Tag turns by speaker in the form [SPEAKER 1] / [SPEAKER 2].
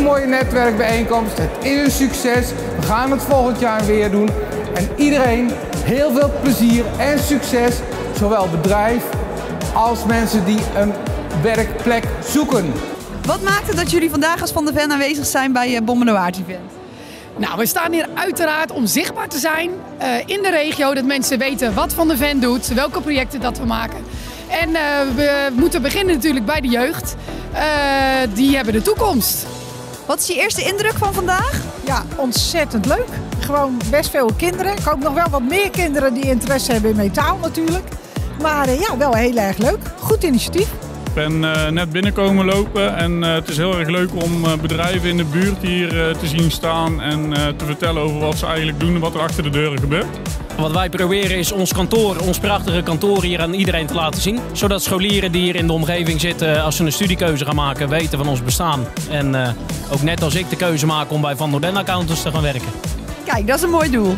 [SPEAKER 1] mooie netwerkbijeenkomst. Het is een succes. We gaan het volgend jaar weer doen. En iedereen heel veel plezier en succes. Zowel bedrijf als mensen die een werkplek zoeken.
[SPEAKER 2] Wat maakt het dat jullie vandaag als Van de Ven aanwezig zijn bij uh, Bommen de Waard event?
[SPEAKER 3] Nou, we staan hier uiteraard om zichtbaar te zijn uh, in de regio. Dat mensen weten wat Van de Ven doet, welke projecten dat we maken. En uh, we moeten beginnen natuurlijk bij de jeugd. die hebben de toekomst.
[SPEAKER 2] Wat is je eerste indruk van vandaag?
[SPEAKER 4] Ja, ontzettend leuk. Gewoon best veel kinderen. Ik hoop nog wel wat meer kinderen die interesse hebben in metaal natuurlijk. Maar ja, wel heel erg leuk. Goed initiatief.
[SPEAKER 5] Ik ben uh, net binnenkomen lopen en uh, het is heel erg leuk om uh, bedrijven in de buurt hier te zien staan en te vertellen over wat ze eigenlijk doen en wat er achter de deuren gebeurt.
[SPEAKER 6] Wat wij proberen is ons kantoor, ons prachtige kantoor hier aan iedereen te laten zien. Zodat scholieren die hier in de omgeving zitten, als ze een studiekeuze gaan maken, weten van ons bestaan. En ook net als ik de keuze maak om bij Van Norden Accountants te gaan werken.
[SPEAKER 2] Kijk, dat is een mooi doel.